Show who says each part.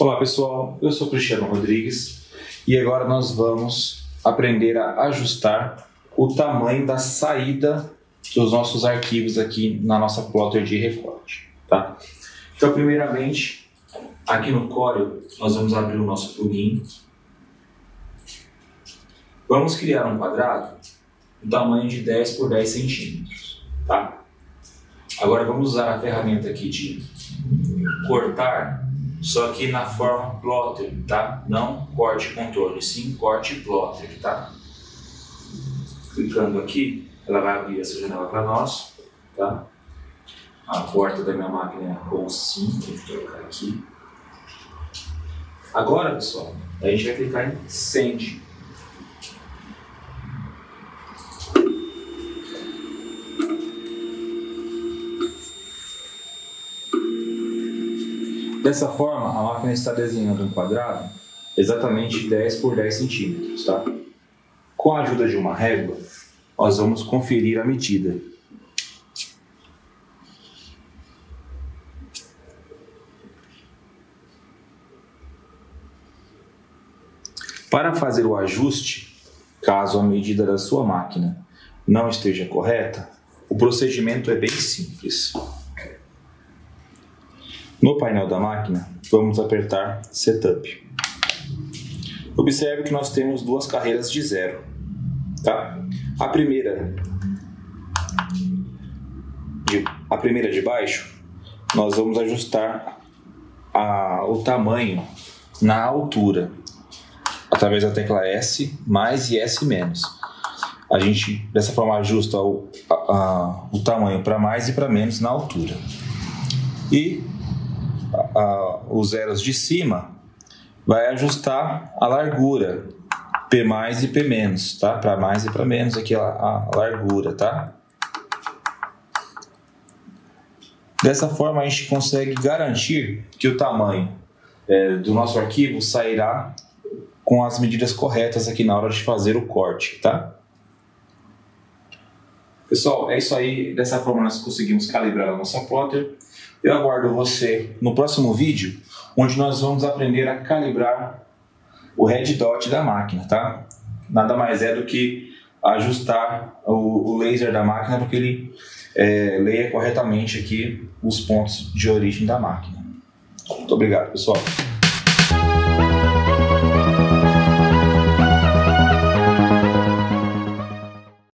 Speaker 1: Olá pessoal, eu sou Cristiano Rodrigues e agora nós vamos aprender a ajustar o tamanho da saída dos nossos arquivos aqui na nossa plotter de recorte, tá? Então, primeiramente, aqui no Corel, nós vamos abrir o nosso plugin. Vamos criar um quadrado do tamanho de 10 por 10 centímetros, tá? Agora vamos usar a ferramenta aqui de cortar só que na forma plotter, tá? Não corte contorno, sim corte plotter, tá? Clicando aqui, ela vai abrir essa janela para nós, tá? A porta da minha máquina é com sim, tem que trocar aqui. Agora, pessoal, a gente vai clicar em Send. Dessa forma, a máquina está desenhando um quadrado exatamente 10 por 10 centímetros, tá? Com a ajuda de uma régua, nós vamos conferir a medida. Para fazer o ajuste, caso a medida da sua máquina não esteja correta, o procedimento é bem simples. No painel da máquina, vamos apertar Setup. Observe que nós temos duas carreiras de zero. Tá? A primeira, de, a primeira de baixo, nós vamos ajustar a, o tamanho na altura através da tecla S mais e S menos. A gente dessa forma ajusta o, a, a, o tamanho para mais e para menos na altura. E a, os zeros de cima, vai ajustar a largura, P mais e P menos, tá? Para mais e para menos aqui a, a largura, tá? Dessa forma a gente consegue garantir que o tamanho é, do nosso arquivo sairá com as medidas corretas aqui na hora de fazer o corte, tá? Pessoal, é isso aí. Dessa forma nós conseguimos calibrar a nossa plotter. Eu aguardo você no próximo vídeo, onde nós vamos aprender a calibrar o red dot da máquina, tá? Nada mais é do que ajustar o, o laser da máquina para que ele é, leia corretamente aqui os pontos de origem da máquina. Muito obrigado, pessoal.